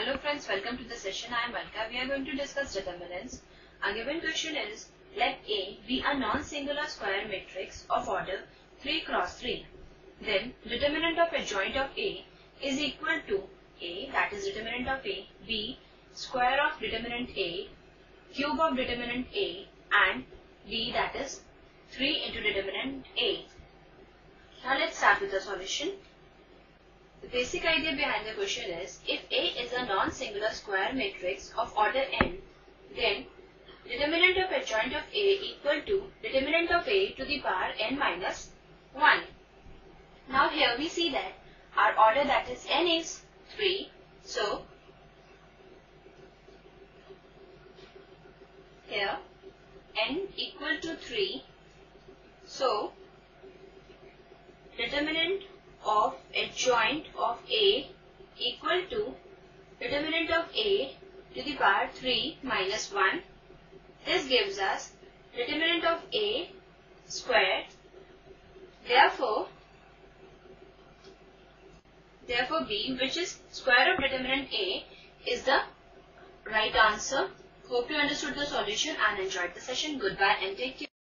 Hello friends, welcome to the session. I am Alka. We are going to discuss determinants. Our given question is, let A be a non-singular square matrix of order 3 cross 3. Then determinant of adjoint of A is equal to A, that is determinant of A, B, square of determinant A, cube of determinant A and B that is 3 into determinant A. Now let's start with the solution. The basic idea behind the question is if A is a non-singular square matrix of order n, then determinant of adjoint of A equal to determinant of A to the power n minus 1. Now here we see that our order that is n is 3. So here n equal to 3. So determinant of adjoint of A equal to determinant of A to the power 3 minus 1. This gives us determinant of A squared. Therefore, therefore B which is square of determinant A is the right answer. Hope you understood the solution and enjoyed the session. Goodbye and take care.